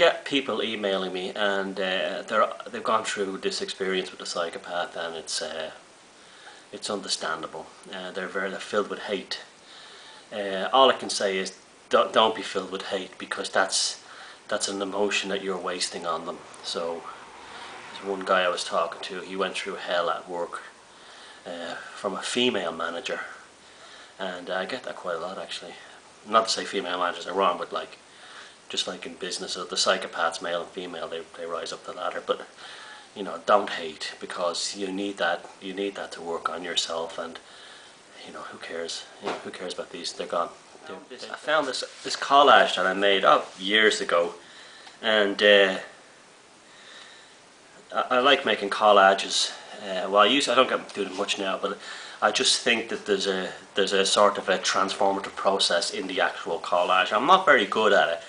get people emailing me, and uh, they're they've gone through this experience with a psychopath, and it's uh, it's understandable. Uh, they're very they're filled with hate. Uh, all I can say is don't, don't be filled with hate because that's that's an emotion that you're wasting on them. So there's one guy I was talking to. He went through hell at work uh, from a female manager, and I get that quite a lot actually. Not to say female managers are wrong, but like just like in business, uh, the psychopaths, male and female, they, they rise up the ladder. But you know, don't hate because you need that. You need that to work on yourself, and you know, who cares? You know, who cares about these? They're gone. I found this this collage that I made oh years ago, and uh, I, I, like making collages. Uh, well, I use I don't get do it much now, but I just think that there's a there's a sort of a transformative process in the actual collage. I'm not very good at it,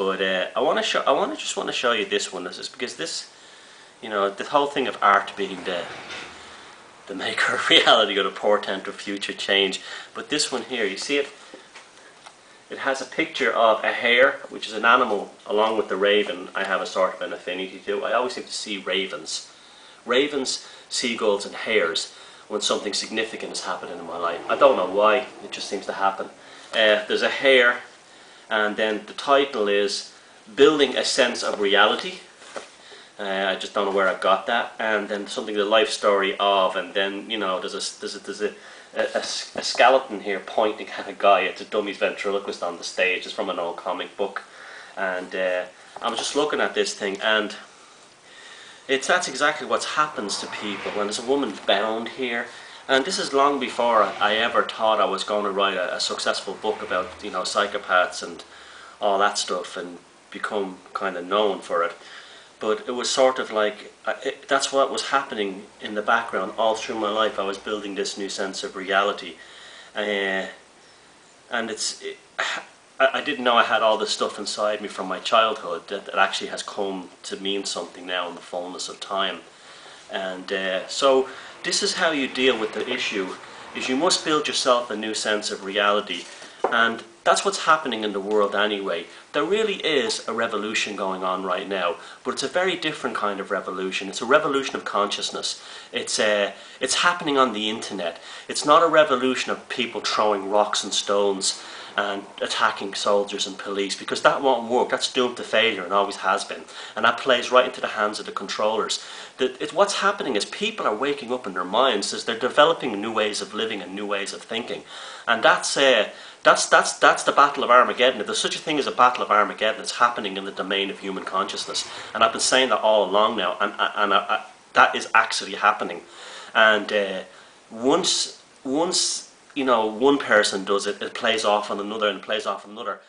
but uh, I want to show I want to just want to show you this one. This is because this, you know, the whole thing of art being the the maker of reality or the portent of future change. But this one here, you see it it has a picture of a hare, which is an animal, along with the raven I have a sort of an affinity to. I always seem to see ravens. Ravens, seagulls and hares when something significant is happening in my life. I don't know why, it just seems to happen. Uh, there's a hare, and then the title is Building a Sense of Reality. Uh, I just don't know where I got that. And then something, the life story of, and then, you know, there's a, there's a, there's a a, a, skeleton here pointing at a guy. It's a dummy's ventriloquist on the stage. It's from an old comic book, and uh, I'm just looking at this thing, and it's that's exactly what happens to people when there's a woman bound here. And this is long before I ever thought I was going to write a, a successful book about you know psychopaths and all that stuff and become kind of known for it. But it was sort of like it, that's what was happening in the background all through my life. I was building this new sense of reality, uh, and it's it, I, I, didn't know I had all this stuff inside me from my childhood that, that, actually has come to mean something now in the fullness of time, and uh, so this is how you deal with the issue: is you must build yourself a new sense of reality, and that's what's happening in the world anyway. There really is a revolution going on right now, but it's a very different kind of revolution. It's a revolution of consciousness. It's, a, uh, it's happening on the internet. It's not a revolution of people throwing rocks and stones and attacking soldiers and police because that won't work. That's doomed to failure and always has been. And that plays right into the hands of the controllers. The, it, what's happening is people are waking up in their minds as they're developing new ways of living and new ways of thinking. And that's... Uh, that's, that's, that's the Battle of Armageddon. If there's such a thing as a Battle of Armageddon, it's happening in the domain of human consciousness. And I've been saying that all along now, and, and I, I, that is actually happening. And uh, once, once you know, one person does it, it plays off on another and plays off on another.